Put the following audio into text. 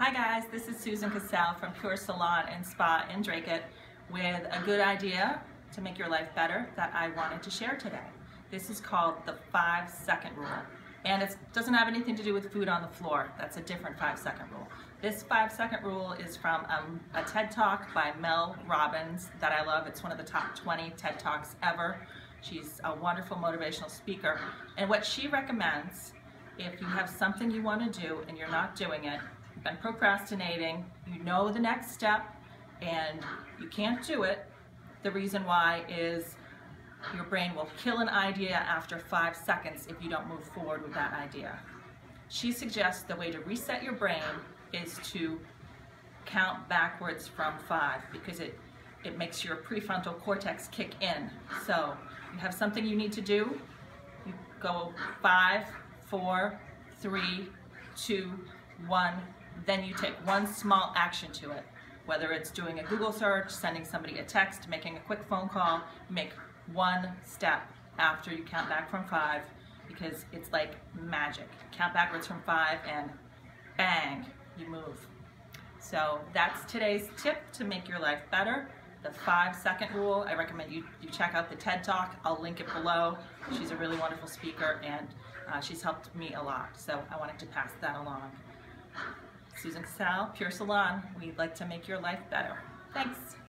Hi guys, this is Susan Cassell from Pure Salon and Spa in Dracut with a good idea to make your life better that I wanted to share today. This is called the five second rule. And it doesn't have anything to do with food on the floor. That's a different five second rule. This five second rule is from um, a TED Talk by Mel Robbins that I love. It's one of the top 20 TED Talks ever. She's a wonderful motivational speaker. And what she recommends, if you have something you want to do and you're not doing it, been procrastinating, you know the next step, and you can't do it, the reason why is your brain will kill an idea after five seconds if you don't move forward with that idea. She suggests the way to reset your brain is to count backwards from five because it, it makes your prefrontal cortex kick in. So you have something you need to do, you go five, four, three, two, one, then you take one small action to it. Whether it's doing a Google search, sending somebody a text, making a quick phone call, make one step after you count back from five because it's like magic. Count backwards from five and bang, you move. So that's today's tip to make your life better. The five second rule, I recommend you, you check out the TED Talk. I'll link it below. She's a really wonderful speaker and uh, she's helped me a lot. So I wanted to pass that along. Susan Cassell, Pure Salon. We'd like to make your life better. Thanks.